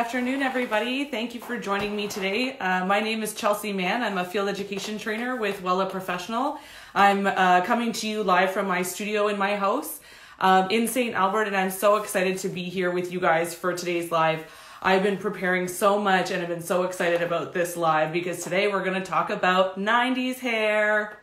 afternoon, everybody. Thank you for joining me today. Uh, my name is Chelsea Mann. I'm a field education trainer with Wella Professional. I'm uh, coming to you live from my studio in my house um, in St. Albert, and I'm so excited to be here with you guys for today's live. I've been preparing so much and I've been so excited about this live because today we're going to talk about 90s hair.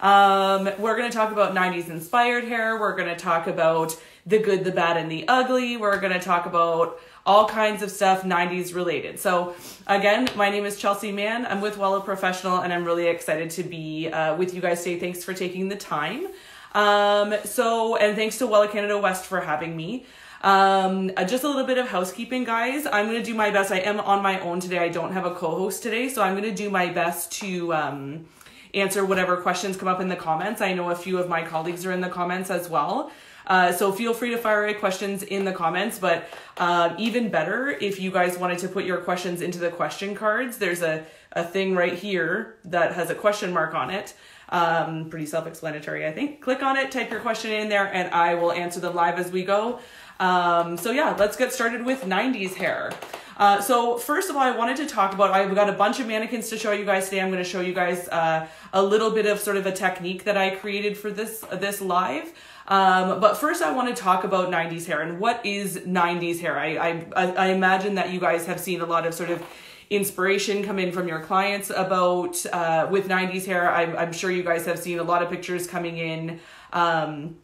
Um, we're going to talk about 90s inspired hair. We're going to talk about the good, the bad, and the ugly. We're going to talk about all kinds of stuff 90s related. So, again, my name is Chelsea Mann. I'm with Wella Professional, and I'm really excited to be uh, with you guys today. Thanks for taking the time. Um, so, and thanks to Wella Canada West for having me. Um, uh, just a little bit of housekeeping, guys. I'm gonna do my best. I am on my own today. I don't have a co-host today, so I'm gonna do my best to um, answer whatever questions come up in the comments. I know a few of my colleagues are in the comments as well. Uh, so feel free to fire away questions in the comments, but uh, even better if you guys wanted to put your questions into the question cards. There's a, a thing right here that has a question mark on it. Um, pretty self-explanatory, I think. Click on it, type your question in there, and I will answer them live as we go. Um, so yeah, let's get started with 90s hair. Uh, so first of all, I wanted to talk about, I've got a bunch of mannequins to show you guys today. I'm going to show you guys uh, a little bit of sort of a technique that I created for this, this live. Um, but first I want to talk about 90s hair and what is 90s hair. I, I, I imagine that you guys have seen a lot of sort of inspiration come in from your clients about uh, with 90s hair. I'm, I'm sure you guys have seen a lot of pictures coming in. Um,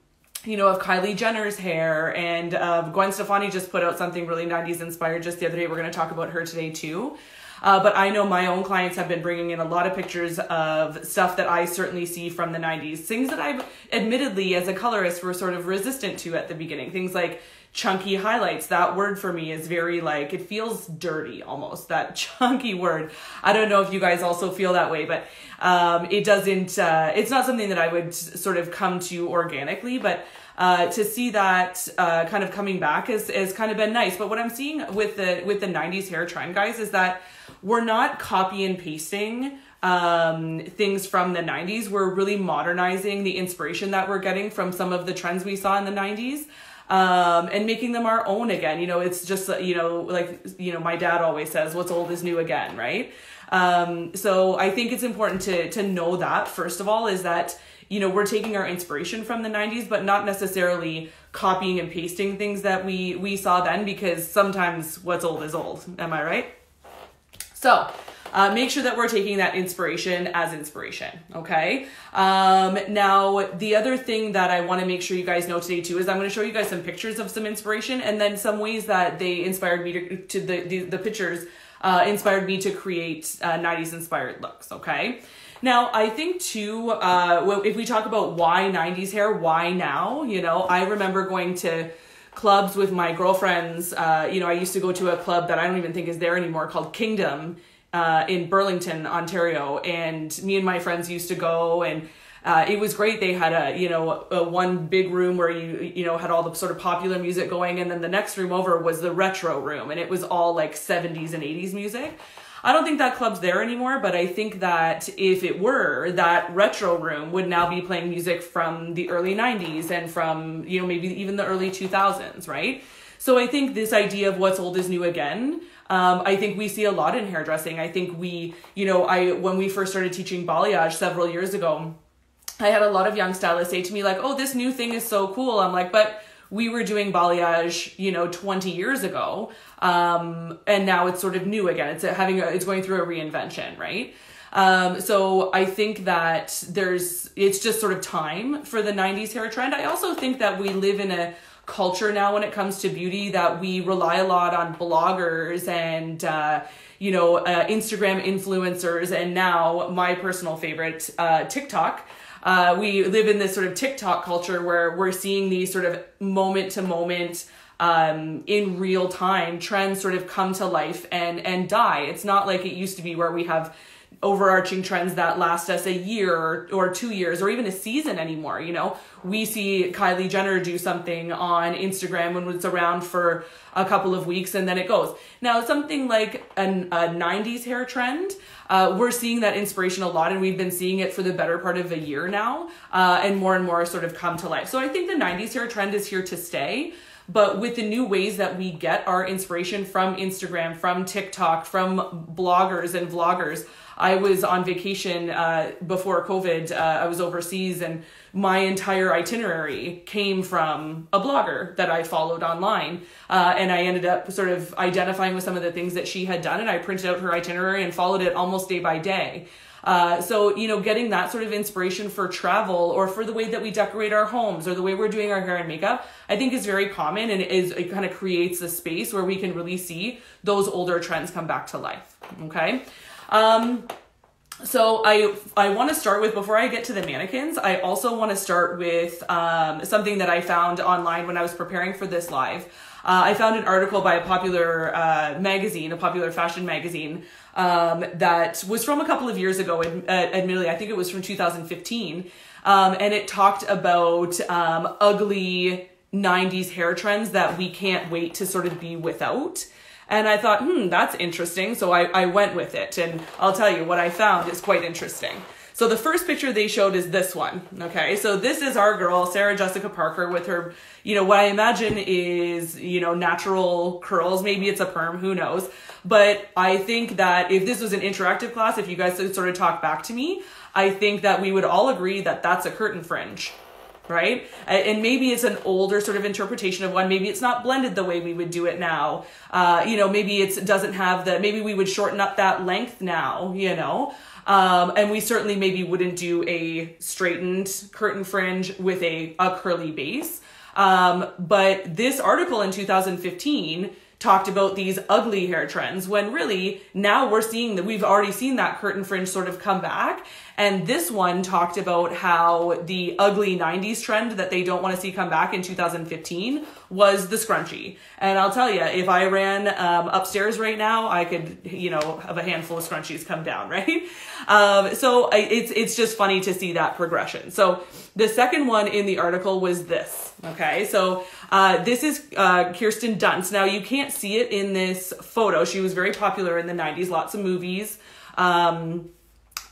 you know, of Kylie Jenner's hair, and uh, Gwen Stefani just put out something really 90s inspired just the other day. We're going to talk about her today too. Uh, but I know my own clients have been bringing in a lot of pictures of stuff that I certainly see from the 90s. Things that I've admittedly, as a colorist, were sort of resistant to at the beginning. Things like chunky highlights. That word for me is very like, it feels dirty almost, that chunky word. I don't know if you guys also feel that way, but um, it doesn't, uh, it's not something that I would sort of come to organically, but uh, to see that uh, kind of coming back has, has kind of been nice. But what I'm seeing with the with the 90s hair trend, guys, is that we're not copy and pasting um, things from the 90s. We're really modernizing the inspiration that we're getting from some of the trends we saw in the 90s. Um, and making them our own again. You know, it's just, you know, like, you know, my dad always says, what's old is new again, right? Um, so I think it's important to, to know that, first of all, is that, you know, we're taking our inspiration from the 90s, but not necessarily copying and pasting things that we, we saw then, because sometimes what's old is old. Am I right? So, uh, make sure that we're taking that inspiration as inspiration, okay? Um, now, the other thing that I want to make sure you guys know today too is I'm going to show you guys some pictures of some inspiration and then some ways that they inspired me to, to the, the, the pictures uh, inspired me to create uh, 90s inspired looks, okay? Now, I think too, uh, if we talk about why 90s hair, why now? You know, I remember going to clubs with my girlfriends. Uh, you know, I used to go to a club that I don't even think is there anymore called Kingdom uh, in Burlington, Ontario, and me and my friends used to go and. Uh, it was great. They had a, you know, a one big room where you, you know, had all the sort of popular music going. And then the next room over was the retro room and it was all like 70s and 80s music. I don't think that club's there anymore, but I think that if it were, that retro room would now be playing music from the early 90s and from, you know, maybe even the early 2000s, right? So I think this idea of what's old is new again. Um, I think we see a lot in hairdressing. I think we, you know, I when we first started teaching balayage several years ago, I had a lot of young stylists say to me like, "Oh, this new thing is so cool." I'm like, "But we were doing balayage, you know, 20 years ago, um, and now it's sort of new again. It's having a, it's going through a reinvention, right?" Um, so I think that there's it's just sort of time for the 90s hair trend. I also think that we live in a culture now when it comes to beauty that we rely a lot on bloggers and uh, you know uh, Instagram influencers and now my personal favorite uh, TikTok. Uh, we live in this sort of TikTok culture where we're seeing these sort of moment to moment um, in real time trends sort of come to life and and die. It's not like it used to be where we have overarching trends that last us a year or two years or even a season anymore. You know, we see Kylie Jenner do something on Instagram when it's around for a couple of weeks and then it goes. Now, something like an, a 90s hair trend, uh, we're seeing that inspiration a lot and we've been seeing it for the better part of a year now uh, and more and more sort of come to life. So I think the 90s hair trend is here to stay. But with the new ways that we get our inspiration from Instagram, from TikTok, from bloggers and vloggers, I was on vacation uh, before COVID. Uh, I was overseas, and my entire itinerary came from a blogger that I followed online. Uh, and I ended up sort of identifying with some of the things that she had done, and I printed out her itinerary and followed it almost day by day. Uh, so, you know, getting that sort of inspiration for travel or for the way that we decorate our homes or the way we're doing our hair and makeup, I think is very common and is it kind of creates a space where we can really see those older trends come back to life. Okay. Um, so I I want to start with before I get to the mannequins. I also want to start with um, something that I found online when I was preparing for this live. Uh, I found an article by a popular uh, magazine, a popular fashion magazine, um, that was from a couple of years ago. Uh, admittedly, I think it was from 2015, um, and it talked about um, ugly 90s hair trends that we can't wait to sort of be without. And I thought, hmm, that's interesting. So I, I went with it. And I'll tell you, what I found is quite interesting. So the first picture they showed is this one. Okay. So this is our girl, Sarah Jessica Parker, with her, you know, what I imagine is, you know, natural curls. Maybe it's a perm, who knows. But I think that if this was an interactive class, if you guys could sort of talk back to me, I think that we would all agree that that's a curtain fringe right? And maybe it's an older sort of interpretation of one. Maybe it's not blended the way we would do it now. Uh, you know, maybe it doesn't have the, maybe we would shorten up that length now, you know. Um, and we certainly maybe wouldn't do a straightened curtain fringe with a, a curly base. Um, but this article in 2015 talked about these ugly hair trends when really now we're seeing that we've already seen that curtain fringe sort of come back and this one talked about how the ugly 90s trend that they don't want to see come back in 2015 was the scrunchie. And I'll tell you, if I ran um, upstairs right now, I could, you know, have a handful of scrunchies come down, right? Um, so I, it's, it's just funny to see that progression. So the second one in the article was this. Okay. So, uh, this is, uh, Kirsten Dunst. Now you can't see it in this photo. She was very popular in the 90s, lots of movies. Um,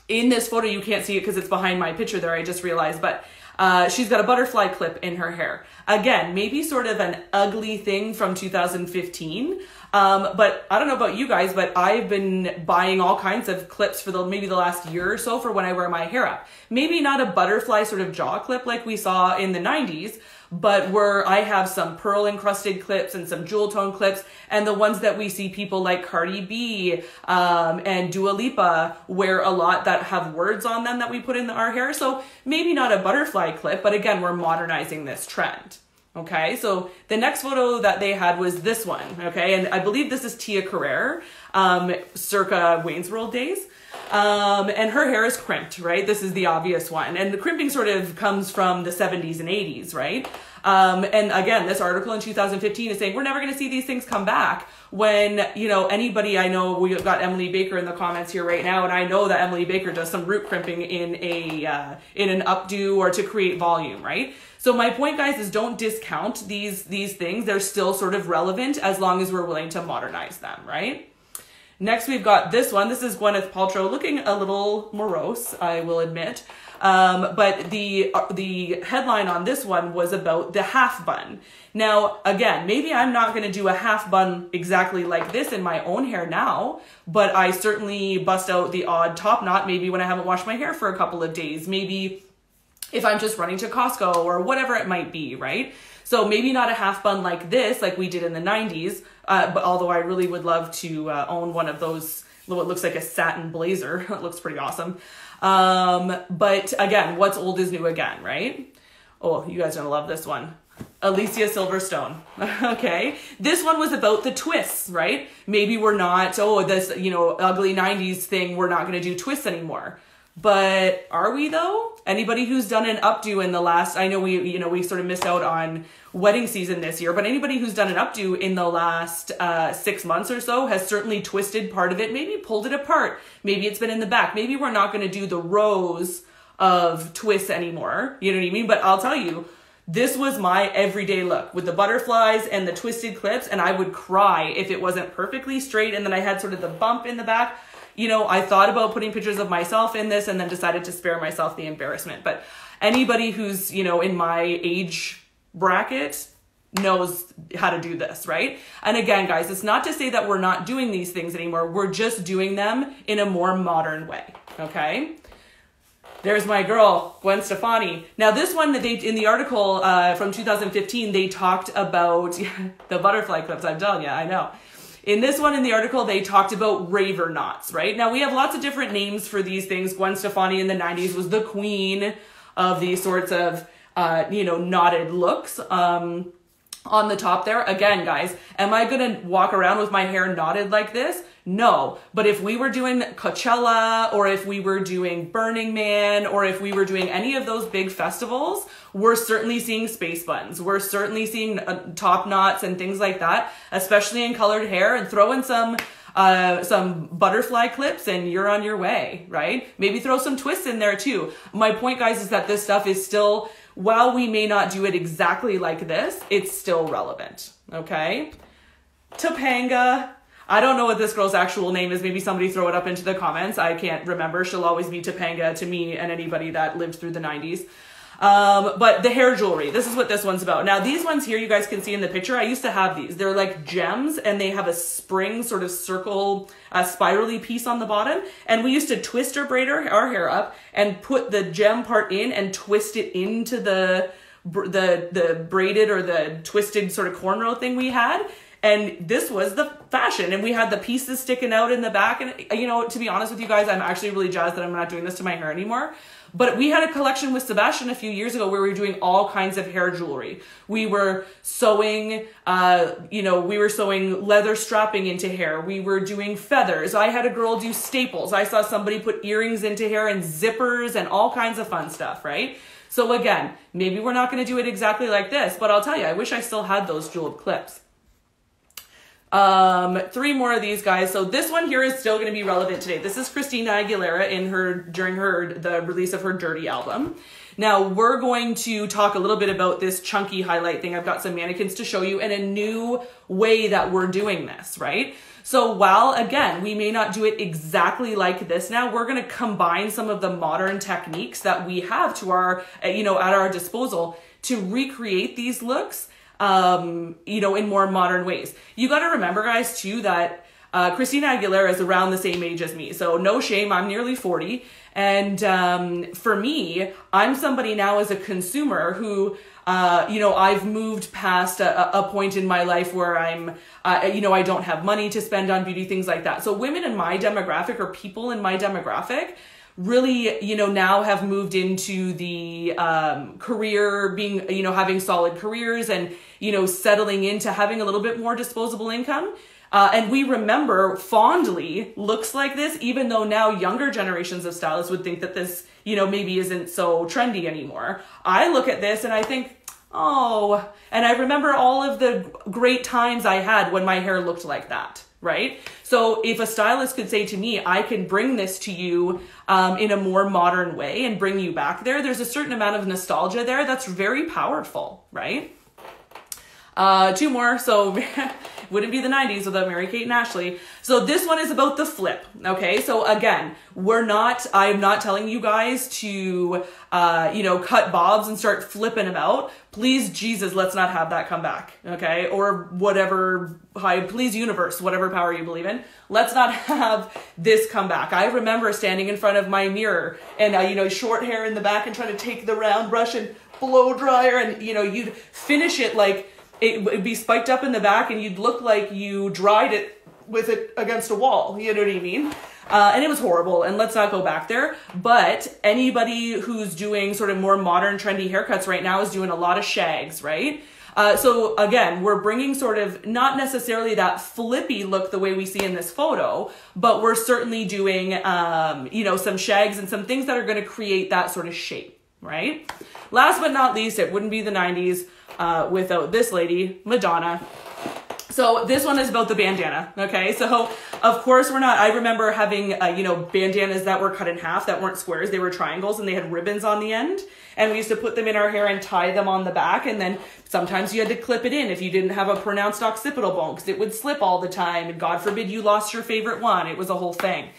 in this photo you can't see it because it's behind my picture there i just realized but uh, she's got a butterfly clip in her hair. Again maybe sort of an ugly thing from 2015 um, but i don't know about you guys but i've been buying all kinds of clips for the maybe the last year or so for when i wear my hair up. Maybe not a butterfly sort of jaw clip like we saw in the 90s but where I have some pearl encrusted clips and some jewel tone clips, and the ones that we see people like Cardi B um, and Dua Lipa wear a lot that have words on them that we put in our hair. So maybe not a butterfly clip, but again, we're modernizing this trend. Okay, so the next photo that they had was this one. Okay, and I believe this is Tia Carrere, um, circa Wayne's World days. Um, and her hair is crimped, right? This is the obvious one. And the crimping sort of comes from the 70s and 80s, right? Um, and again, this article in 2015 is saying we're never going to see these things come back. When, you know, anybody I know, we got Emily Baker in the comments here right now, and I know that Emily Baker does some root crimping in a, uh, in an updo or to create volume, right? So my point, guys, is don't discount these, these things. They're still sort of relevant as long as we're willing to modernize them, right? Next, we've got this one. This is Gwyneth Paltrow, looking a little morose, I will admit. Um, but the uh, the headline on this one was about the half bun. Now, again, maybe I'm not going to do a half bun exactly like this in my own hair now, but I certainly bust out the odd top knot maybe when I haven't washed my hair for a couple of days. Maybe if I'm just running to Costco or whatever it might be, right? So maybe not a half bun like this, like we did in the 90s, uh, but although I really would love to uh, own one of those, what looks like a satin blazer. it looks pretty awesome. Um, but again, what's old is new again, right? Oh, you guys are gonna love this one. Alicia Silverstone. okay. This one was about the twists, right? Maybe we're not, oh, this, you know, ugly 90s thing, we're not gonna do twists anymore. But are we though? Anybody who's done an updo in the last, I know we, you know, we sort of missed out on wedding season this year, but anybody who's done an updo in the last uh, six months or so has certainly twisted part of it, maybe pulled it apart. Maybe it's been in the back. Maybe we're not going to do the rows of twists anymore. You know what I mean? But I'll tell you, this was my everyday look with the butterflies and the twisted clips, and I would cry if it wasn't perfectly straight and then I had sort of the bump in the back. You know, I thought about putting pictures of myself in this and then decided to spare myself the embarrassment. But anybody who's, you know, in my age bracket knows how to do this, right? And again, guys, it's not to say that we're not doing these things anymore. We're just doing them in a more modern way, okay? There's my girl, Gwen Stefani. Now, this one that they in the article uh, from 2015, they talked about the butterfly clips. I'm telling you, I know. In this one in the article, they talked about raver knots, right? Now, we have lots of different names for these things. Gwen Stefani in the 90s was the queen of these sorts of, uh, you know, knotted looks. Um, on the top there. Again, guys, am I gonna walk around with my hair knotted like this? No. But if we were doing Coachella or if we were doing Burning Man or if we were doing any of those big festivals, we're certainly seeing space buttons. We're certainly seeing uh, top knots and things like that, especially in colored hair and throw in some uh, some butterfly clips and you're on your way, right? Maybe throw some twists in there too. My point, guys, is that this stuff is still, while we may not do it exactly like this, it's still relevant, okay? Topanga. I don't know what this girl's actual name is. Maybe somebody throw it up into the comments. I can't remember. She'll always be Topanga to me and anybody that lived through the 90s. Um, but the hair jewelry, this is what this one's about. Now, these ones here, you guys can see in the picture, I used to have these. They're like gems and they have a spring sort of circle, uh, spirally piece on the bottom. And we used to twist or braid our, our hair up and put the gem part in and twist it into the, the, the braided or the twisted sort of cornrow thing we had and this was the fashion and we had the pieces sticking out in the back and you know to be honest with you guys i'm actually really jazzed that i'm not doing this to my hair anymore but we had a collection with Sebastian a few years ago where we were doing all kinds of hair jewelry. We were sewing, uh, you know, we were sewing leather strapping into hair. We were doing feathers. I had a girl do staples. I saw somebody put earrings into hair and zippers and all kinds of fun stuff, right? So again, maybe we're not going to do it exactly like this, but I'll tell you, I wish I still had those jeweled clips. Um, three more of these guys. So this one here is still going to be relevant today. This is Christina Aguilera in her during her the release of her Dirty album. Now we're going to talk a little bit about this chunky highlight thing. I've got some mannequins to show you and a new way that we're doing this, right? So while again, we may not do it exactly like this now, we're going to combine some of the modern techniques that we have to our, you know, at our disposal to recreate these looks um, you know, in more modern ways. You got to remember, guys, too, that uh, Christina Aguilera is around the same age as me. So no shame, I'm nearly 40. And um, for me, I'm somebody now as a consumer who, uh, you know, I've moved past a, a point in my life where I'm, uh, you know, I don't have money to spend on beauty, things like that. So women in my demographic or people in my demographic, really you know now have moved into the um, career being you know having solid careers and you know settling into having a little bit more disposable income uh, and we remember fondly looks like this even though now younger generations of stylists would think that this you know maybe isn't so trendy anymore i look at this and i think oh and i remember all of the great times i had when my hair looked like that right? So if a stylist could say to me, I can bring this to you um, in a more modern way and bring you back there, there's a certain amount of nostalgia there that's very powerful, right? Uh, two more. So wouldn't be the 90s without Mary Kate and Ashley. So this one is about the flip. Okay. So again, we're not, I'm not telling you guys to, uh, you know, cut bobs and start flipping about. Please, Jesus, let's not have that come back. Okay. Or whatever high, please universe, whatever power you believe in. Let's not have this come back. I remember standing in front of my mirror and, uh, you know, short hair in the back and trying to take the round brush and blow dryer and, you know, you'd finish it like, it would be spiked up in the back and you'd look like you dried it with it against a wall. You know what I mean? Uh, and it was horrible. And let's not go back there. But anybody who's doing sort of more modern, trendy haircuts right now is doing a lot of shags, right? Uh, so again, we're bringing sort of not necessarily that flippy look the way we see in this photo, but we're certainly doing, um, you know, some shags and some things that are going to create that sort of shape, right? Last but not least, it wouldn't be the 90s uh, without this lady, Madonna. So this one is about the bandana. Okay, so of course we're not. I remember having uh, you know bandanas that were cut in half that weren't squares; they were triangles and they had ribbons on the end. And we used to put them in our hair and tie them on the back. And then sometimes you had to clip it in if you didn't have a pronounced occipital bone because it would slip all the time. And God forbid you lost your favorite one. It was a whole thing.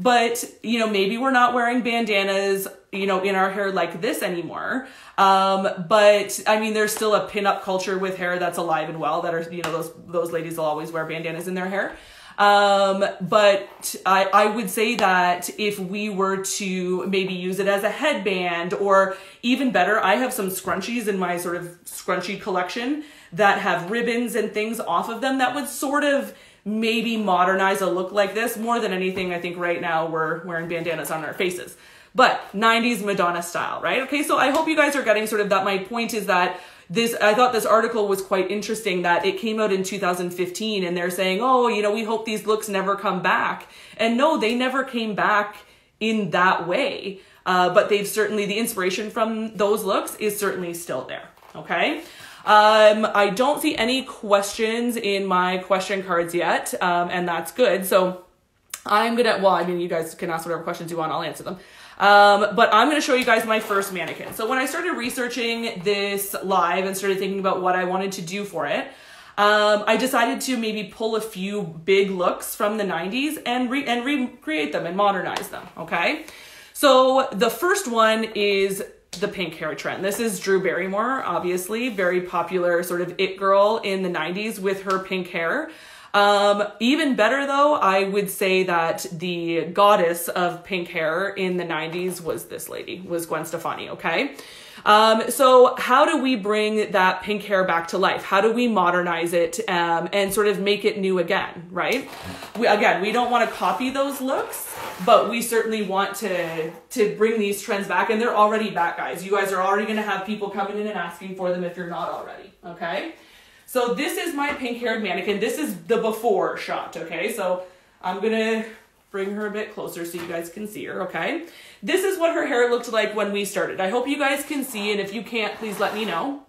But you know maybe we're not wearing bandanas you know in our hair like this anymore. Um, but I mean, there's still a pinup culture with hair that's alive and well. That are you know those those ladies will always wear bandanas in their hair. Um, but I, I would say that if we were to maybe use it as a headband or even better, I have some scrunchies in my sort of scrunchie collection that have ribbons and things off of them that would sort of maybe modernize a look like this more than anything. I think right now we're wearing bandanas on our faces but 90s Madonna style, right? Okay, so I hope you guys are getting sort of that. My point is that this, I thought this article was quite interesting that it came out in 2015 and they're saying, oh, you know, we hope these looks never come back. And no, they never came back in that way. Uh, but they've certainly, the inspiration from those looks is certainly still there. Okay. Um, I don't see any questions in my question cards yet, um, and that's good. So I'm gonna, well, I mean, you guys can ask whatever questions you want, I'll answer them. Um, but I'm to show you guys my first mannequin. So when I started researching this live and started thinking about what I wanted to do for it, um, I decided to maybe pull a few big looks from the 90s and re- and recreate them and modernize them. Okay, so the first one is the pink hair trend. This is Drew Barrymore, obviously very popular sort of it girl in the 90s with her pink hair. Um, even better though, I would say that the goddess of pink hair in the 90s was this lady, was Gwen Stefani, okay? Um, so how do we bring that pink hair back to life? How do we modernize it um, and sort of make it new again, right? We, again, we don't want to copy those looks, but we certainly want to to bring these trends back, and they're already back, guys. You guys are already going to have people coming in and asking for them if you're not already, okay? So this is my pink haired mannequin. This is the before shot, okay? So I'm gonna bring her a bit closer so you guys can see her, okay? This is what her hair looked like when we started. I hope you guys can see, and if you can't, please let me know.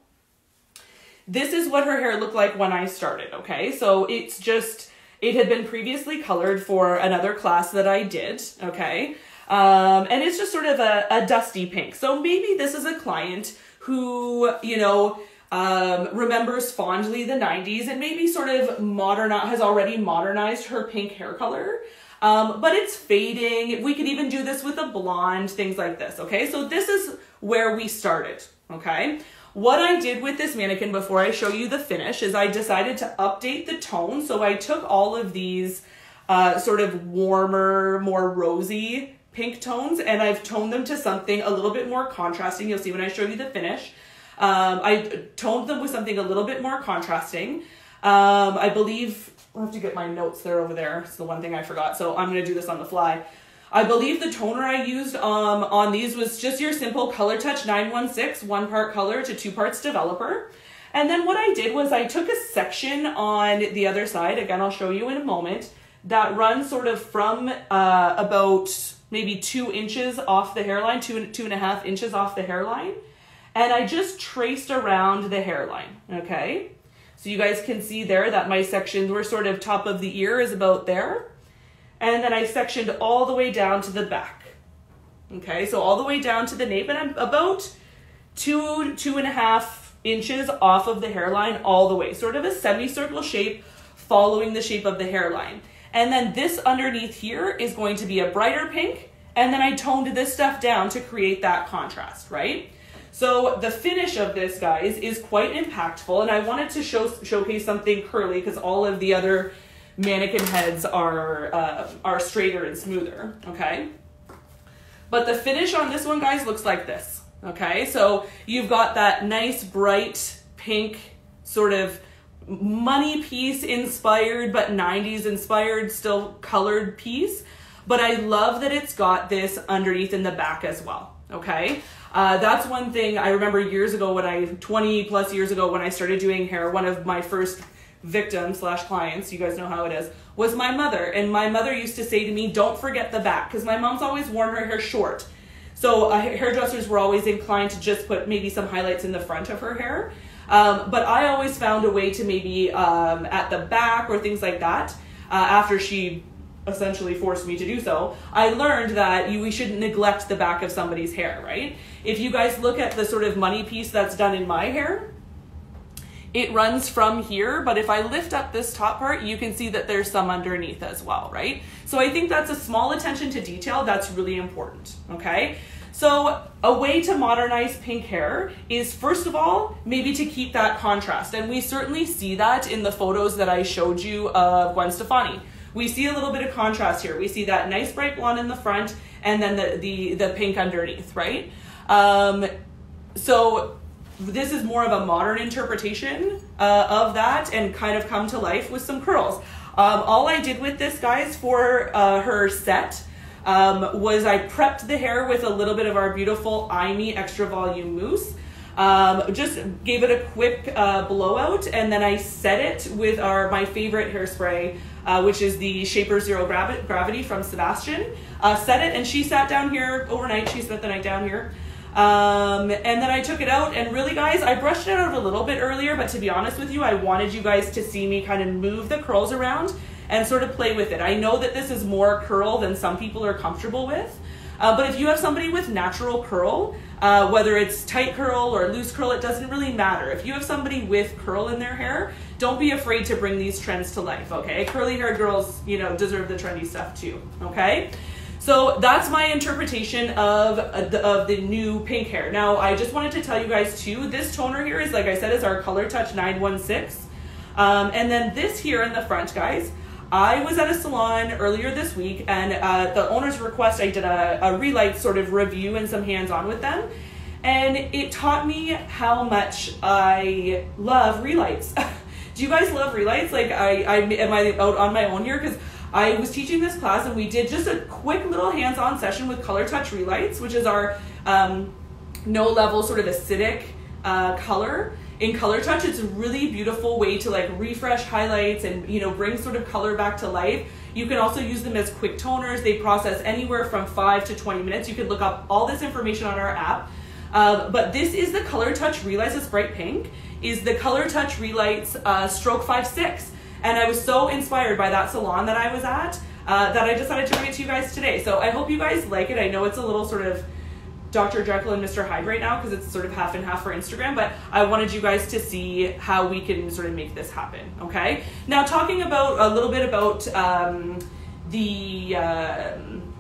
This is what her hair looked like when I started, okay? So it's just, it had been previously colored for another class that I did, okay? Um, and it's just sort of a, a dusty pink. So maybe this is a client who, you know, um, remembers fondly the 90s and maybe sort of modern has already modernized her pink hair color. Um, but it's fading. We could even do this with a blonde, things like this. Okay, so this is where we started. Okay, what I did with this mannequin before I show you the finish is I decided to update the tone. So I took all of these uh, sort of warmer, more rosy pink tones and I've toned them to something a little bit more contrasting. You'll see when I show you the finish. Um, I toned them with something a little bit more contrasting. Um, I believe I'll have to get my notes there over there. It's the one thing I forgot. So I'm gonna do this on the fly. I believe the toner I used um, on these was just your simple Color Touch 916, one part color to two parts developer. And then what I did was I took a section on the other side, again, I'll show you in a moment, that runs sort of from uh, about maybe two inches off the hairline, two, two and a half inches off the hairline and I just traced around the hairline, okay? So you guys can see there that my sections were sort of top of the ear is about there. And then I sectioned all the way down to the back. Okay, so all the way down to the nape and I'm about two, two and a half inches off of the hairline all the way. Sort of a semicircle shape following the shape of the hairline. And then this underneath here is going to be a brighter pink. And then I toned this stuff down to create that contrast, right? So the finish of this, guys, is quite impactful, and I wanted to show showcase something curly because all of the other mannequin heads are uh, are straighter and smoother. Okay, but the finish on this one, guys, looks like this. Okay, so you've got that nice bright pink sort of money piece inspired, but 90s inspired, still colored piece. But I love that it's got this underneath in the back as well Okay. Uh, that's one thing I remember years ago when I, 20 plus years ago when I started doing hair, one of my first victims slash clients, you guys know how it is, was my mother. And my mother used to say to me, don't forget the back, because my mom's always worn her hair short. So uh, hairdressers were always inclined to just put maybe some highlights in the front of her hair. Um, but I always found a way to maybe um, at the back or things like that uh, after she essentially forced me to do so. I learned that you, we shouldn't neglect the back of somebody's hair, right? If you guys look at the sort of money piece that's done in my hair, it runs from here, but if I lift up this top part, you can see that there's some underneath as well, right? So I think that's a small attention to detail that's really important, okay? So a way to modernize pink hair is first of all, maybe to keep that contrast. And we certainly see that in the photos that I showed you of Gwen Stefani. We see a little bit of contrast here. We see that nice bright blonde in the front and then the, the, the pink underneath, right? Um, so this is more of a modern interpretation uh, of that and kind of come to life with some curls. Um, all I did with this, guys, for uh, her set um, was I prepped the hair with a little bit of our beautiful EIMI Extra Volume Mousse. Um, just gave it a quick uh, blowout and then I set it with our my favorite hairspray, uh, which is the Shaper Zero Gravi- Gravity from Sebastian. Uh, set it and she sat down here overnight. She spent the night down here. Um, and then I took it out and really guys, I brushed it out a little bit earlier, but to be honest with you, I wanted you guys to see me kind of move the curls around and sort of play with it. I know that this is more curl than some people are comfortable with. Uh, but if you have somebody with natural curl, uh, whether it's tight curl or loose curl, it doesn't really matter. If you have somebody with curl in their hair, don't be afraid to bring these trends to life, okay? Curly haired girls, you know, deserve the trendy stuff too, okay? So that's my interpretation of, uh, the, of the new pink hair. Now, I just wanted to tell you guys too, this toner here is, like I said, is our Color Touch 916. Um, and then this here in the front, guys, I was at a salon earlier this week, and uh, the owner's request, I did a, a relight sort of review and some hands on with them. And it taught me how much I love relights. Do you guys love relights? Like, I, I am I out on my own here? Because I was teaching this class and we did just a quick little hands-on session with Color Touch Relights, which is our um, no-level sort of acidic uh, color. In Color Touch, it's a really beautiful way to like refresh highlights and you know bring sort of color back to life. You can also use them as quick toners. They process anywhere from five to 20 minutes. You can look up all this information on our app. Um, but this is the Color Touch Relights, it's bright pink, is the Color Touch Relights uh, Stroke 5-6. And I was so inspired by that salon that I was at uh, that I decided to bring it to you guys today. So I hope you guys like it. I know it's a little sort of Dr. Jekyll and Mr. Hyde right now because it's sort of half and half for Instagram, but I wanted you guys to see how we can sort of make this happen. Okay. Now talking about a little bit about um, the um,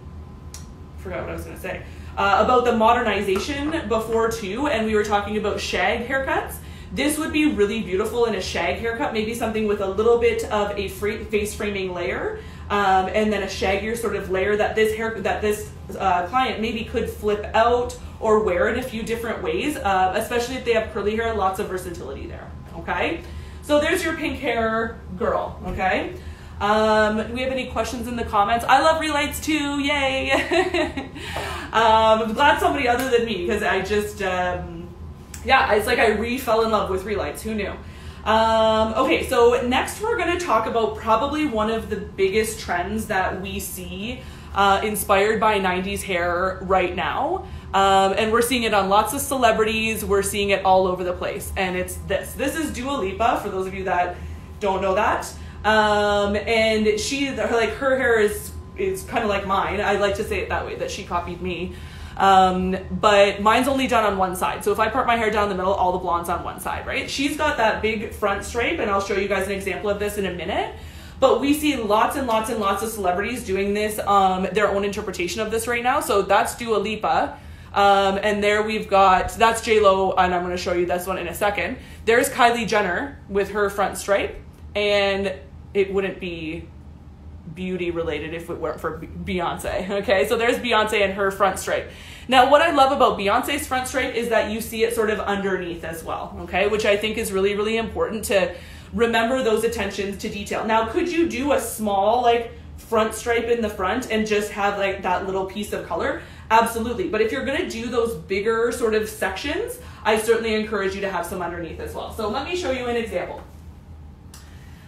forgot what I was going to say uh, about the modernization before too, and we were talking about shag haircuts. This would be really beautiful in a shag haircut, maybe something with a little bit of a free face framing layer, um, and then a shaggier sort of layer that this hair that this uh, client maybe could flip out or wear in a few different ways, uh, especially if they have curly hair. Lots of versatility there. Okay, so there's your pink hair girl. Okay. Um, do we have any questions in the comments? I love relights too, yay! um, I'm glad somebody other than me because I just um, yeah, it's like I re fell in love with relights. Who knew? Um, okay, so next we're going to talk about probably one of the biggest trends that we see uh, inspired by 90s hair right now. Um, and we're seeing it on lots of celebrities. We're seeing it all over the place. And it's this. This is Dua Lipa, for those of you that don't know that. Um, and she, like, her hair is, is kind of like mine. I like to say it that way, that she copied me. Um, but mine's only done on one side. So if I part my hair down the middle, all the blonde's on one side, right? She's got that big front stripe, and I'll show you guys an example of this in a minute. But we see lots and lots and lots of celebrities doing this, um, their own interpretation of this right now. So that's Dua Lipa. Um, and there we've got, that's J-Lo, and I'm going to show you this one in a second. There's Kylie Jenner with her front stripe, and it wouldn't be beauty related if it weren't for Beyonce. Okay, so there's Beyonce and her front stripe. Now, what I love about Beyonce's front stripe is that you see it sort of underneath as well, okay, which I think is really, really important to remember those attentions to detail. Now, could you do a small, like, front stripe in the front and just have like that little piece of color? Absolutely. But if you're to do those bigger sort of sections, I certainly encourage you to have some underneath as well. So let me show you an example.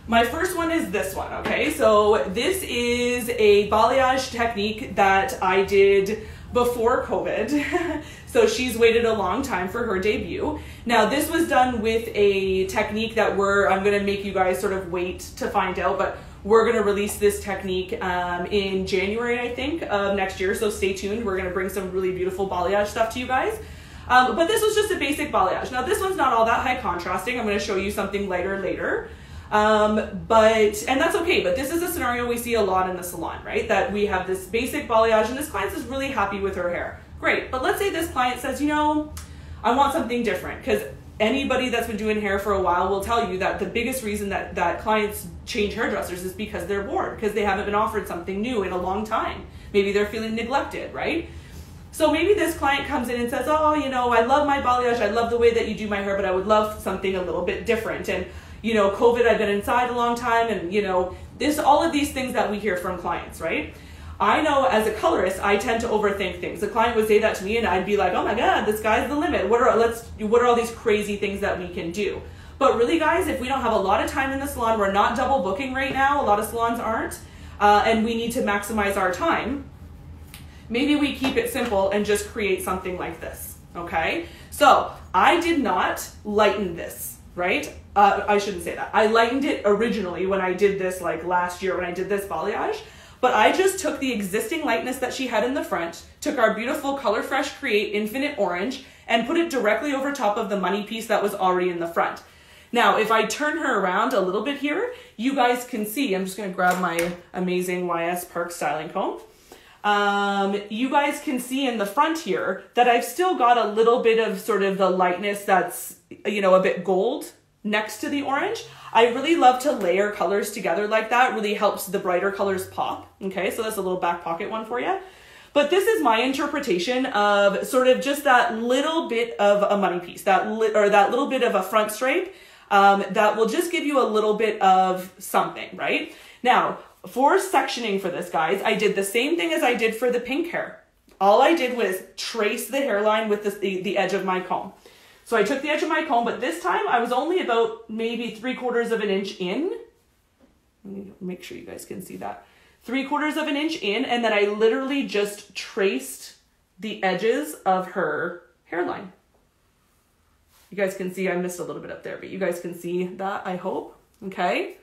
My first one is this one, okay? So this is a balayage technique that I did before COVID. so she's waited a long time for her debut. Now this was done with a technique that we're, I'm gonna make you guys sort of wait to find out, but we're gonna release this technique um, in January, I think, of next year. So stay tuned. We're gonna bring some really beautiful balayage stuff to you guys. Um, but this was just a basic balayage. Now this one's not all that high contrasting. I'm gonna show you something lighter later. Um, but, and that's okay, but this is a scenario we see a lot in the salon, right? That we have this basic balayage and this client is really happy with her hair. Great, but let's say this client says, you know, I want something different because anybody that's been doing hair for a while will tell you that the biggest reason that, that clients change hairdressers is because they're bored, because they haven't been offered something new in a long time. Maybe they're feeling neglected, right? So maybe this client comes in and says, Oh, you know, I love my balayage, I love the way that you do my hair, but I would love something a little bit different. And you know, COVID, I've been inside a long time, and you know, this all of these things that we hear from clients, right? I know as a colorist, I tend to overthink things. A client would say that to me, and I'd be like, "Oh my God, the sky's the limit. What are let's what are all these crazy things that we can do?" But really, guys, if we don't have a lot of time in the salon, we're not double booking right now. A lot of salons aren't, uh, and we need to maximize our time. Maybe we keep it simple and just create something like this. Okay, so I did not lighten this, right? Uh, I shouldn't say that. I lightened it originally when I did this, like last year when I did this balayage. But I just took the existing lightness that she had in the front, took our beautiful Color Fresh Create Infinite Orange, and put it directly over top of the money piece that was already in the front. Now, if I turn her around a little bit here, you guys can see, I'm just gonna grab my amazing YS Park styling comb. Um, you guys can see in the front here that I've still got a little bit of sort of the lightness that's, you know, a bit gold next to the orange. I really love to layer colors together like that. Really helps the brighter colors pop. Okay, so that's a little back pocket one for you. But this is my interpretation of sort of just that little bit of a money piece, that li- or that little bit of a front stripe um, that will just give you a little bit of something, right? Now, for sectioning for this, guys, I did the same thing as I did for the pink hair. All I did was trace the hairline with the, the, the edge of my comb. So I took the edge of my comb, but this time I was only about maybe three quarters of an inch in. Let me make sure you guys can see that. Three quarters of an inch in, and then I literally just traced the edges of her hairline. You guys can see I missed a little bit up there, but you guys can see that, I hope. Okay.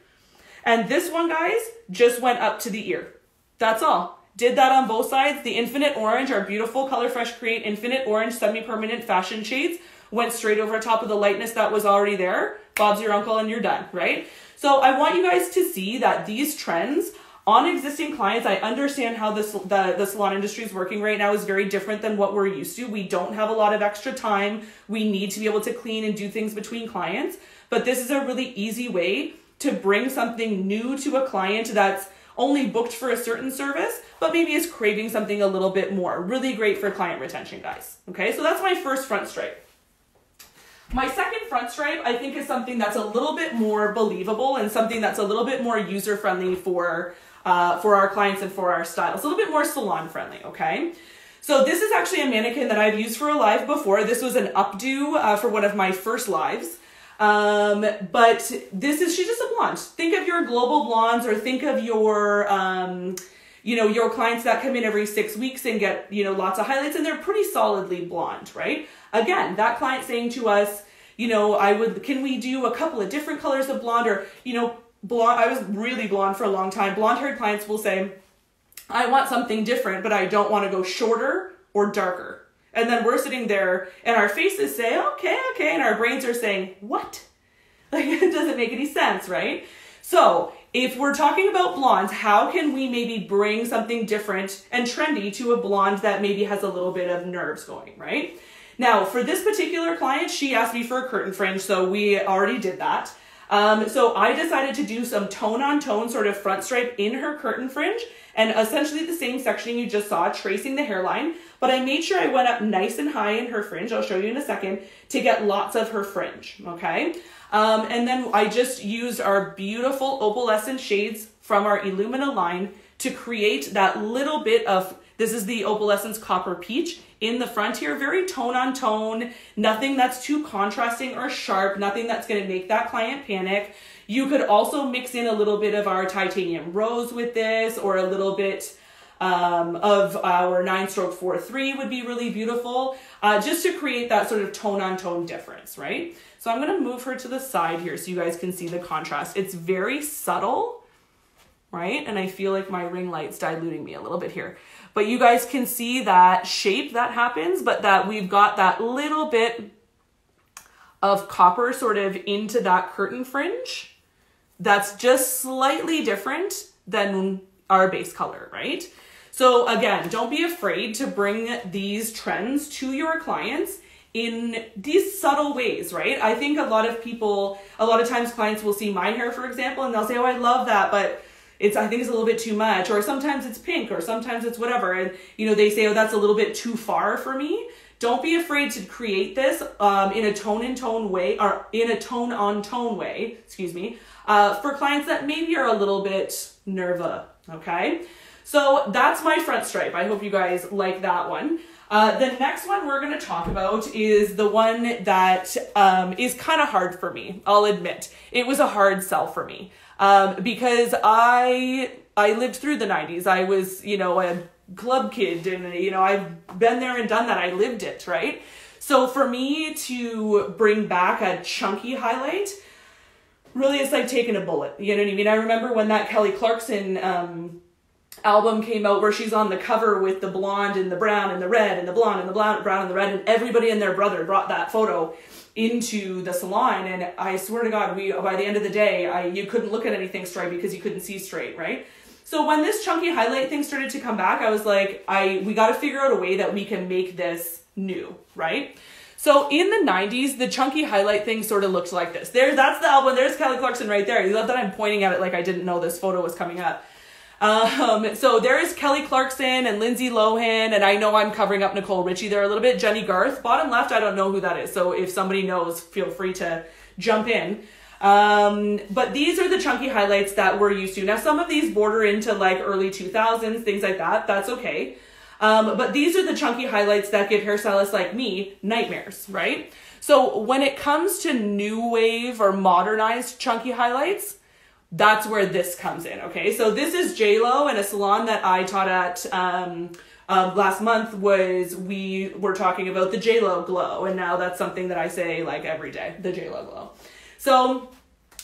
And this one, guys, just went up to the ear. That's all. Did that on both sides. The Infinite Orange, our beautiful Color Fresh Create Infinite Orange semi-permanent fashion shades went straight over top of the lightness that was already there. Bob's your uncle and you're done, right? So I want you guys to see that these trends on existing clients, I understand how this the, the salon industry is working right now is very different than what we're used to. We don't have a lot of extra time. We need to be able to clean and do things between clients. But this is a really easy way to bring something new to a client that's only booked for a certain service, but maybe is craving something a little bit more. Really great for client retention, guys. Okay, so that's my first front stripe. My second front stripe, I think, is something that's a little bit more believable and something that's a little bit more user friendly for uh, for our clients and for our style. It's a little bit more salon friendly, okay? So this is actually a mannequin that I've used for a live before. This was an updo uh, for one of my first lives. Um, but this is, she's just a blonde. Think of your global blondes or think of your, um, you know, your clients that come in every six weeks and get, you know, lots of highlights and they're pretty solidly blonde, right? Again, that client saying to us, you know, I would, can we do a couple of different colors of blonde or, you know, blonde, I was really blonde for a long time. Blonde haired clients will say, I want something different, but I don't want to go shorter or darker. And then we're sitting there and our faces say, okay, okay. And our brains are saying, what? Like, it doesn't make any sense, right? So, if we're talking about blondes, how can we maybe bring something different and trendy to a blonde that maybe has a little bit of nerves going, right? Now, for this particular client, she asked me for a curtain fringe, so we already did that. Um, so I decided to do some tone on tone sort of front stripe in her curtain fringe and essentially the same sectioning you just saw, tracing the hairline. But I made sure I went up nice and high in her fringe, I'll show you in a second, to get lots of her fringe, okay? Um, and then I just used our beautiful opalescent shades from our Illumina line to create that little bit of This is the Opal-Essence Copper Peach in the front here, very tone on tone, nothing that's too contrasting or sharp, nothing that's gonna make that client panic. You could also mix in a little bit of our titanium rose with this or a little bit um, of our nine stroke four three would be really beautiful, uh, just to create that sort of tone on tone difference, right? So I'm gonna move her to the side here so you guys can see the contrast. It's very subtle, right? And I feel like my ring light's diluting me a little bit here. But you guys can see that shape that happens, but that we've got that little bit of copper sort of into that curtain fringe that's just slightly different than our base color, right? So again, don't be afraid to bring these trends to your clients in these subtle ways, right? I think a lot of people, a lot of times clients will see my hair, for example, and they'll say, oh, I love that, but it's, I think it's a little bit too much, or sometimes it's pink, or sometimes it's whatever. And, you know, they say, oh, that's a little bit too far for me. Don't be afraid to create this um, in a tone in tone way, or in a tone on tone way, excuse me, uh, for clients that maybe are a little bit nerva, okay? So that's my front stripe. I hope you guys like that one. Uh, the next one we're going to talk about is the one that um, is kind of hard for me. I'll admit it was a hard sell for me um, because I I lived through the '90s. I was you know a club kid, and you know I've been there and done that. I lived it, right? So for me to bring back a chunky highlight, really, it's like taking a bullet. You know what I mean? I remember when that Kelly Clarkson. Um, album came out where she's on the cover with the blonde and the brown and the red and the blonde and the brown, brown and the red and everybody and their brother brought that photo into the salon and I swear to God we by the end of the day I you couldn't look at anything straight because you couldn't see straight right? So when this chunky highlight thing started to come back I was like I we got to figure out a way that we can make this new right? So in the 90s the chunky highlight thing sort of looked like this. There that's the album. There's Kelly Clarkson right there. You love that I'm pointing at it like I didn't know this photo was coming up um, so there is Kelly Clarkson and Lindsay Lohan, and I know I'm covering up Nicole Richie there a little bit. Jennie Garth, bottom left, I don't know who that is. So if somebody knows, feel free to jump in. Um, but these are the chunky highlights that we're used to. Now, some of these border into like early 2000s, things like that. That's okay. Um, but these are the chunky highlights that give hairstylists like me nightmares, right? So when it comes to new wave or modernized chunky highlights, that's where this comes in. Okay, so this is J Lo and a salon that I taught at um, uh, last month. Was we were talking about the J Lo glow, and now that's something that I say like every day. The J Lo glow. So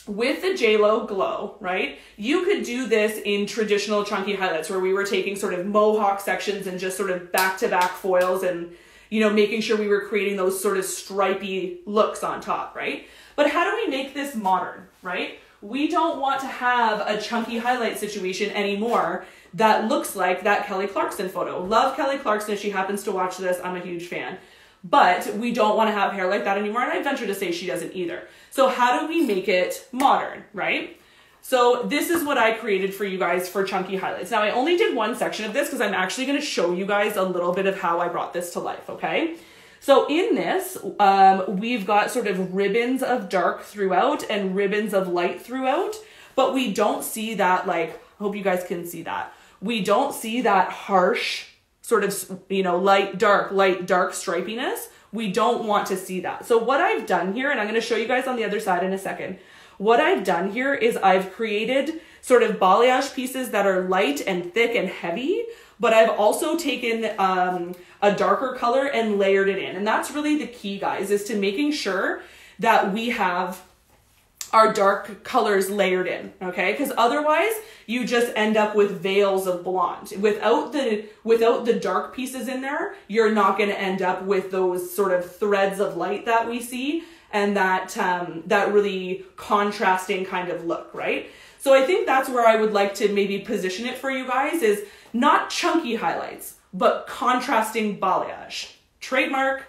with the JLo glow, right? You could do this in traditional chunky highlights where we were taking sort of mohawk sections and just sort of back to back foils and, you know, making sure we were creating those sort of stripy looks on top, right? But how do we make this modern, right? We don't want to have a chunky highlight situation anymore that looks like that Kelly Clarkson photo. Love Kelly Clarkson if she happens to watch this. I'm a huge fan. But we don't want to have hair like that anymore, and I venture to say she doesn't either. So how do we make it modern, right? So this is what I created for you guys for chunky highlights. Now I only did one section of this because I'm actually going to show you guys a little bit of how I brought this to life, okay? So in this, um, we've got sort of ribbons of dark throughout and ribbons of light throughout, but we don't see that like, I hope you guys can see that. We don't see that harsh sort of, you know, light, dark, light, dark stripiness. We don't want to see that. So what I've done here, and I'm going to show you guys on the other side in a second, what I've done here is I've created sort of balayage pieces that are light and thick and heavy, but I've also taken um, a darker color and layered it in. And that's really the key, guys, is to making sure that we have our dark colors layered in, okay? Because otherwise you just end up with veils of blonde. Without the without the dark pieces in there, you're not gonna end up with those sort of threads of light that we see and that um, that really contrasting kind of look, right? So I think that's where I would like to maybe position it for you guys is not chunky highlights, but contrasting balayage. Trademark.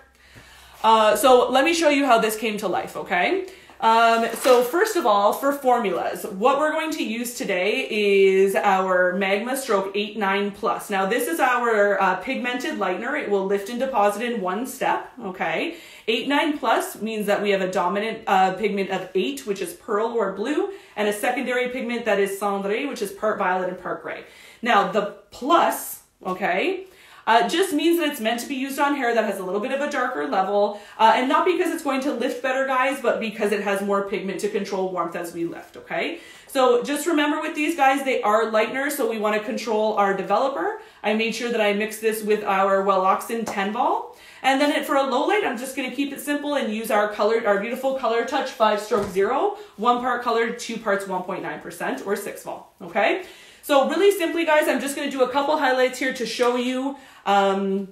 Uh, so let me show you how this came to life, okay? Um, so first of all, for formulas, what we're going to use today is our Magma Stroke 8-9 Plus. Now this is our uh, pigmented lightener. It will lift and deposit in one step, okay? 8-9 Plus means that we have a dominant uh, pigment of 8, which is pearl or blue, and a secondary pigment that is cendre, which is part violet and part gray. Now the plus, okay, uh, just means that it's meant to be used on hair that has a little bit of a darker level, uh, and not because it's going to lift better, guys, but because it has more pigment to control warmth as we lift, okay? So just remember with these guys, they are lighteners, so we want to control our developer. I made sure that I mixed this with our Welloxon 10 vol. And then it, for a low light, I'm just going to keep it simple and use our colored, our beautiful Color Touch 5 stroke 0, one part colored, two parts 1.9% or 6 vol, okay? So really simply, guys, I'm just going to do a couple highlights here to show you um,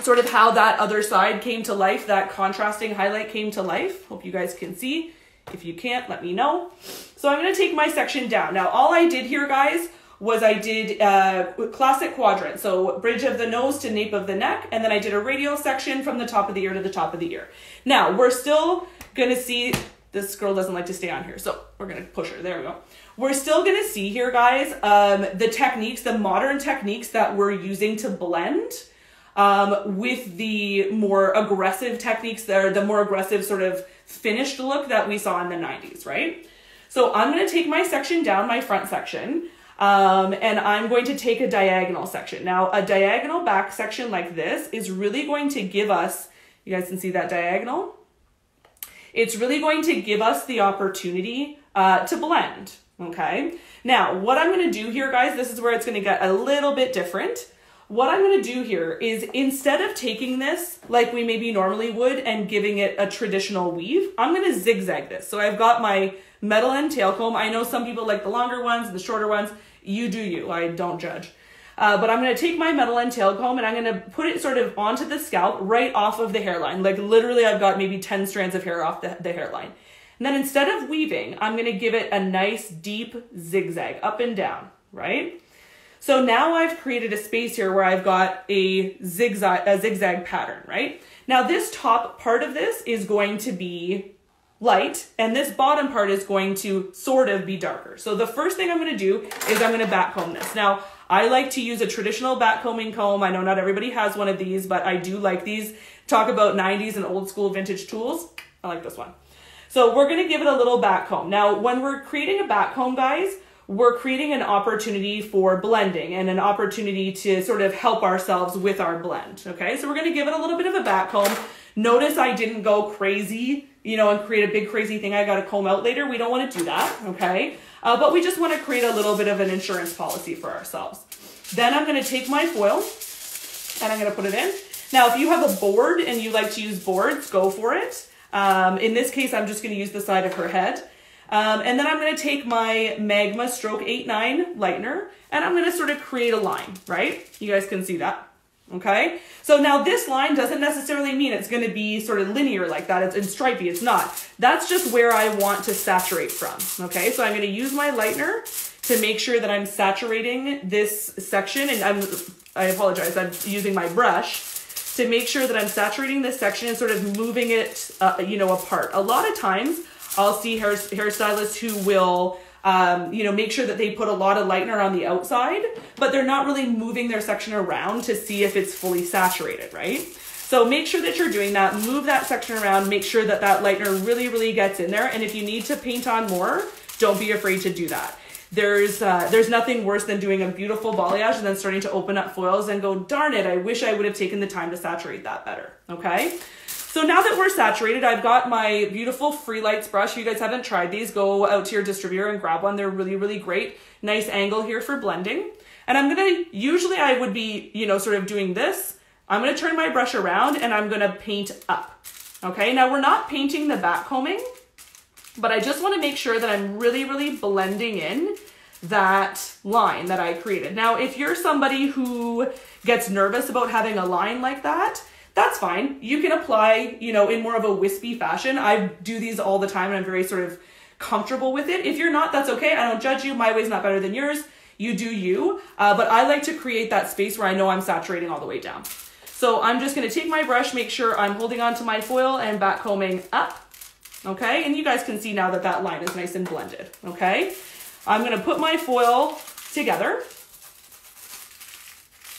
sort of how that other side came to life, that contrasting highlight came to life. Hope you guys can see. If you can't, let me know. So I'm going to take my section down. Now, all I did here, guys, was I did uh, classic quadrant. So bridge of the nose to nape of the neck. And then I did a radial section from the top of the ear to the top of the ear. Now, we're still going to see, this girl doesn't like to stay on here. So we're going to push her. There we go. We're still going to see here, guys, um, the techniques, the modern techniques that we're using to blend um, with the more aggressive techniques that are the more aggressive sort of finished look that we saw in the 90s, right? So I'm going to take my section down, my front section, um, and I'm going to take a diagonal section. Now, a diagonal back section like this is really going to give us, you guys can see that diagonal? It's really going to give us the opportunity uh, to blend, okay? Now, what I'm to do here, guys, this is where it's to get a little bit different. What I'm to do here is instead of taking this like we maybe normally would and giving it a traditional weave, I'm to zigzag this. So I've got my metal end tail comb. I know some people like the longer ones, the shorter ones. You do you. I don't judge. Uh, but I'm to take my metal end tail comb and I'm to put it sort of onto the scalp right off of the hairline. Like literally I've got maybe 10 strands of hair off the, the hairline. And then instead of weaving, I'm going to give it a nice deep zigzag up and down, right? So now I've created a space here where I've got a zigzag, a zigzag pattern, right? Now this top part of this is going to be light and this bottom part is going to sort of be darker. So the first thing I'm going to do is I'm going to back comb this. Now I like to use a traditional back combing comb. I know not everybody has one of these, but I do like these. Talk about 90s and old school vintage tools. I like this one. So we're to give it a little back comb. Now when we're creating a back comb, guys, we're creating an opportunity for blending and an opportunity to sort of help ourselves with our blend. Okay, so we're gonna give it a little bit of a back comb. Notice I didn't go crazy, you know, and create a big crazy thing I gotta comb out later. We don't wanna do that, okay? Uh, but we just wanna create a little bit of an insurance policy for ourselves. Then I'm gonna take my foil and I'm gonna put it in. Now, if you have a board and you like to use boards, go for it. Um, in this case, I'm just gonna use the side of her head. Um, and then I'm going to take my Magma Stroke 8.9 lightener and I'm going to sort of create a line, right? You guys can see that. Okay, so now this line doesn't necessarily mean it's going to be sort of linear like that. It's in stripy. It's not. That's just where I want to saturate from. Okay, so I'm going to use my lightener to make sure that I'm saturating this section. And I'm, I apologize, I'm using my brush to make sure that I'm saturating this section and sort of moving it, uh, you know, apart. A lot of times I'll see hair, hairstylists who will, um, you know, make sure that they put a lot of lightener on the outside, but they're not really moving their section around to see if it's fully saturated, right? So make sure that you're doing that. Move that section around. Make sure that that lightener really, really gets in there. And if you need to paint on more, don't be afraid to do that. There's uh, there's nothing worse than doing a beautiful balayage and then starting to open up foils and go, darn it, I wish I would have taken the time to saturate that better. Okay. So now that we're saturated, I've got my beautiful Free Lights brush. If you guys haven't tried these, go out to your distributor and grab one. They're really, really great. Nice angle here for blending. And I'm gonna, usually I would be, you know, sort of doing this. I'm gonna turn my brush around and I'm gonna paint up. Okay, now we're not painting the back combing, but I just wanna make sure that I'm really, really blending in that line that I created. Now, if you're somebody who gets nervous about having a line like that, that's fine. You can apply, you know, in more of a wispy fashion. I do these all the time and I'm very sort of comfortable with it. If you're not, that's okay. I don't judge you. My way's not better than yours. You do you. Uh, but I like to create that space where I know I'm saturating all the way down. So I'm just going to take my brush, make sure I'm holding on to my foil and back combing up. Okay, and you guys can see now that that line is nice and blended. Okay, I'm to put my foil together.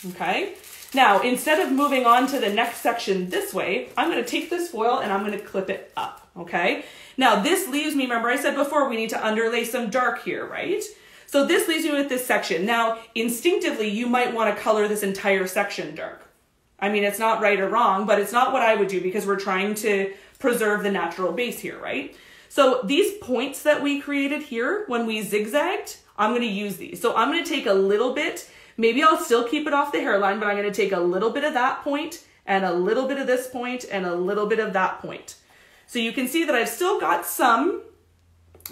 Okay, now, instead of moving on to the next section this way, I'm gonna take this foil and I'm gonna clip it up, okay? Now, this leaves me, remember I said before, we need to underlay some dark here, right? So this leaves me with this section. Now, instinctively, you might wanna color this entire section dark, I mean, it's not right or wrong, but it's not what I would do because we're trying to preserve the natural base here, right? So these points that we created here when we zigzagged, I'm gonna use these. So I'm gonna take a little bit, maybe I'll still keep it off the hairline, but I'm gonna take a little bit of that point and a little bit of this point and a little bit of that point. So you can see that I've still got some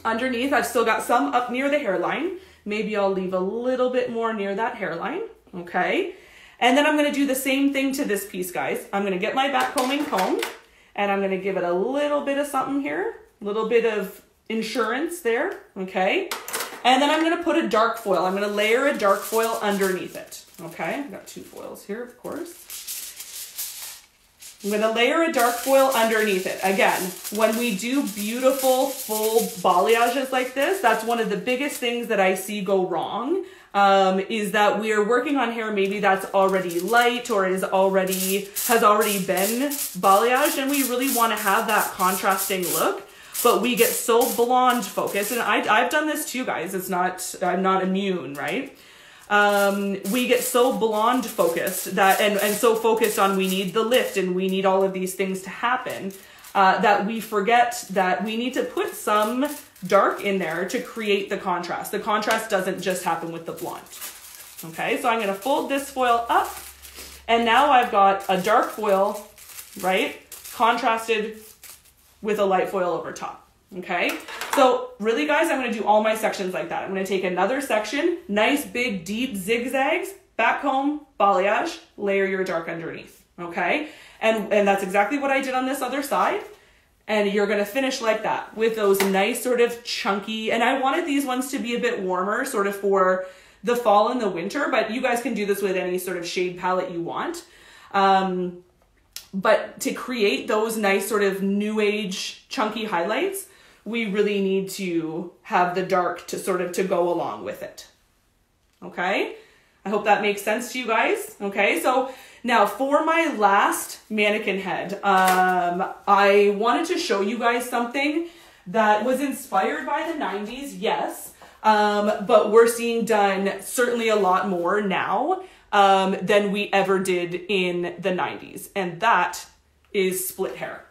underneath. I've still got some up near the hairline. Maybe I'll leave a little bit more near that hairline, okay? And then I'm gonna do the same thing to this piece, guys. I'm gonna get my back combing comb and I'm gonna give it a little bit of something here, a little bit of insurance there, okay? And then I'm gonna put a dark foil. I'm gonna layer a dark foil underneath it, okay? I've got two foils here, of course. I'm gonna layer a dark foil underneath it. Again, when we do beautiful full balayages like this, that's one of the biggest things that I see go wrong. Um, is that we are working on hair maybe that's already light or is already has already been balayaged, and we really want to have that contrasting look. But we get so blonde focused, and I, I've done this too, guys. It's not I'm not immune, right? um, we get so blonde focused that and, and so focused on we need the lift and we need all of these things to happen uh, that we forget that we need to put some dark in there to create the contrast. The contrast doesn't just happen with the blonde. Okay, so I'm gonna fold this foil up and now I've got a dark foil, right, contrasted with a light foil over top. Okay, so really guys, I'm gonna do all my sections like that. I'm gonna take another section, nice big deep zigzags, back comb, balayage, layer your dark underneath. Okay, and, and that's exactly what I did on this other side. And you're gonna finish like that with those nice sort of chunky, and I wanted these ones to be a bit warmer, sort of for the fall and the winter, but you guys can do this with any sort of shade palette you want. Um, but to create those nice sort of new age chunky highlights, we really need to have the dark to sort of to go along with it. Okay? I hope that makes sense to you guys. Okay, so now for my last mannequin head, um, I wanted to show you guys something that was inspired by the 90s, yes, um, but we're seeing done certainly a lot more now um, than we ever did in the 90s, and that is split hair.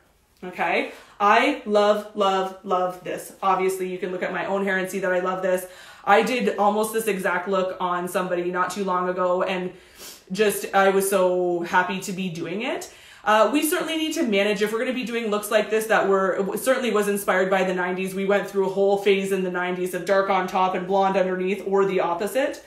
Okay, I love, love, love this. Obviously, you can look at my own hair and see that I love this. I did almost this exact look on somebody not too long ago, and just I was so happy to be doing it. Uh, we certainly need to manage if we're going to be doing looks like this that were certainly was inspired by the 90s. We went through a whole phase in the 90s of dark on top and blonde underneath, or the opposite.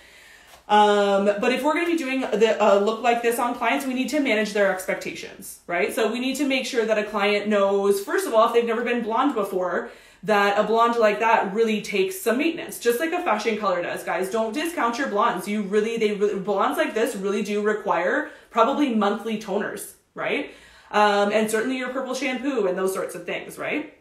Um, but if we're going to be doing the uh, look like this on clients, we need to manage their expectations, right? So we need to make sure that a client knows, first of all, if they've never been blonde before, that a blonde like that really takes some maintenance, just like a fashion color does, guys. Don't discount your blondes. You really, they really, blondes like this really do require probably monthly toners, right? Um, and certainly your purple shampoo and those sorts of things, right?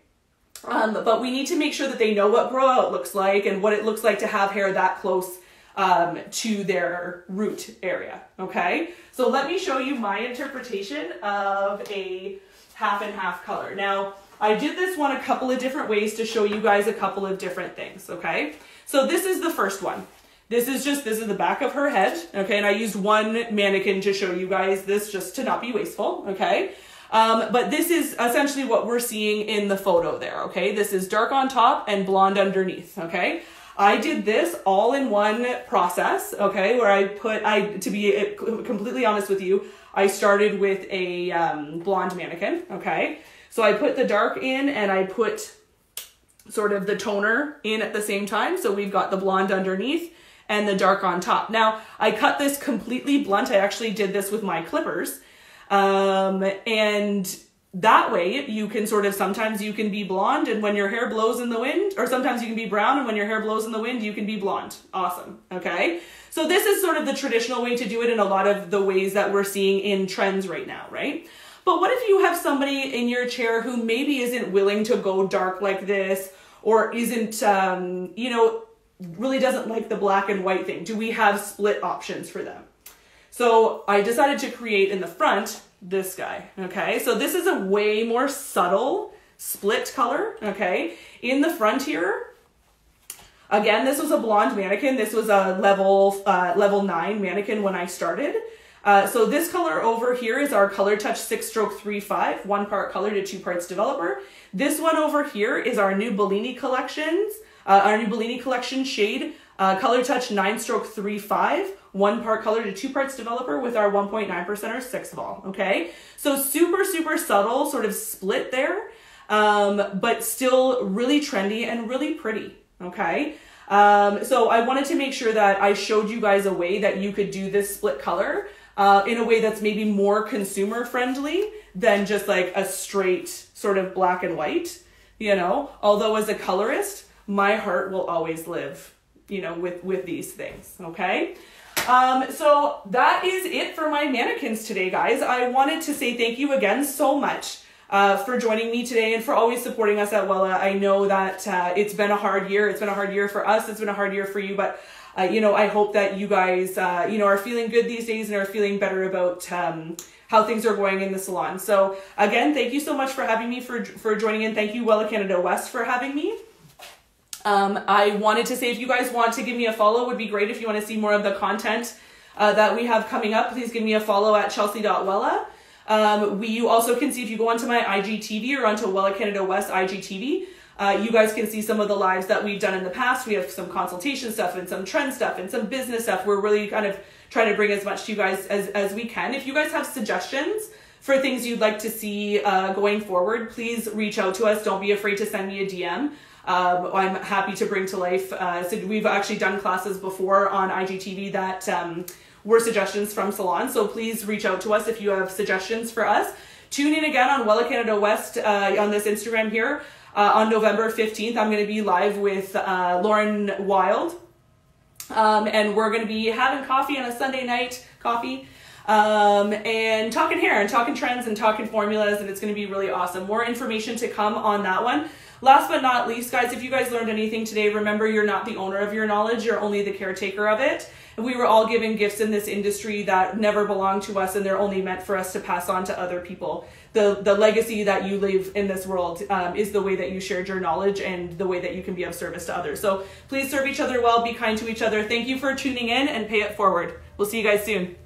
Um, but we need to make sure that they know what grow out looks like and what it looks like to have hair that close um, to their root area. Okay, so let me show you my interpretation of a half and half color. Now, I did this one a couple of different ways to show you guys a couple of different things. Okay, so this is the first one. This is just, this is the back of her head. Okay, and I used one mannequin to show you guys this just to not be wasteful. Okay. Um, but this is essentially what we're seeing in the photo there, okay? This is dark on top and blonde underneath, okay? I did this all in one process, okay, where I put, I to be uh, completely honest with you, I started with a um, blonde mannequin, okay? So I put the dark in and I put sort of the toner in at the same time. So we've got the blonde underneath and the dark on top. Now, I cut this completely blunt. I actually did this with my clippers. Um, and that way you can sort of sometimes you can be blonde and when your hair blows in the wind or sometimes you can be brown and when your hair blows in the wind you can be blonde. Awesome. Okay? So this is sort of the traditional way to do it in a lot of the ways that we're seeing in trends right now right? But what if you have somebody in your chair who maybe isn't willing to go dark like this or isn't um, you know really doesn't like the black and white thing? Do we have split options for them? So I decided to create in the front this guy, okay? So this is a way more subtle split color, okay? In the front here, again, this was a blonde mannequin. This was a level, uh, level nine mannequin when I started. Uh, so this color over here is our Color Touch 6 Stroke 3.5, one part color to two parts developer. This one over here is our new Bellini collections, uh, our new Bellini collection shade, uh, Color Touch 9 Stroke 3.5, one part color to two parts developer with our 1.9% or 6 vol, okay? So super, super subtle sort of split there, um, but still really trendy and really pretty, okay? Um, so I wanted to make sure that I showed you guys a way that you could do this split color uh, in a way that's maybe more consumer friendly than just like a straight sort of black and white, you know? Although as a colorist, my heart will always live, you know, with, with these things, okay? Um, so that is it for my mannequins today, guys. I wanted to say thank you again so much uh, for joining me today and for always supporting us at Wella. I know that uh, it's been a hard year. It's been a hard year for us. It's been a hard year for you, but uh, you know, I hope that you guys, uh, you know, are feeling good these days and are feeling better about um, how things are going in the salon. So again, thank you so much for having me for for joining in. Thank you, Wella Canada West, for having me. Um, I wanted to say if you guys want to give me a follow, would be great. If you want to see more of the content uh, that we have coming up, please give me a follow at chelsea.wella. Um, we, you also can see if you go onto my IGTV or onto Wella Canada West IGTV, uh, you guys can see some of the lives that we've done in the past. We have some consultation stuff and some trend stuff and some business stuff. We're really kind of trying to bring as much to you guys as, as we can. If you guys have suggestions for things you'd like to see uh, going forward, please reach out to us. Don't be afraid to send me a DM. Um, I'm happy to bring to life. Uh, so we've actually done classes before on IGTV that um, were suggestions from salons. So please reach out to us if you have suggestions for us. Tune in again on Wella Canada West uh, on this Instagram here. Uh, on November 15th, I'm going to be live with uh, Lauren Wild. Um, and we're going to be having coffee on a Sunday night, coffee, um, and talking hair and talking trends and talking formulas. And it's going to be really awesome. More information to come on that one. Last but not least, guys, if you guys learned anything today, remember you're not the owner of your knowledge, you're only the caretaker of it. And we were all given gifts in this industry that never belong to us and they're only meant for us to pass on to other people the the legacy that you leave in this world um, is the way that you shared your knowledge and the way that you can be of service to others. So please serve each other well, be kind to each other. Thank you for tuning in and pay it forward. We'll see you guys soon.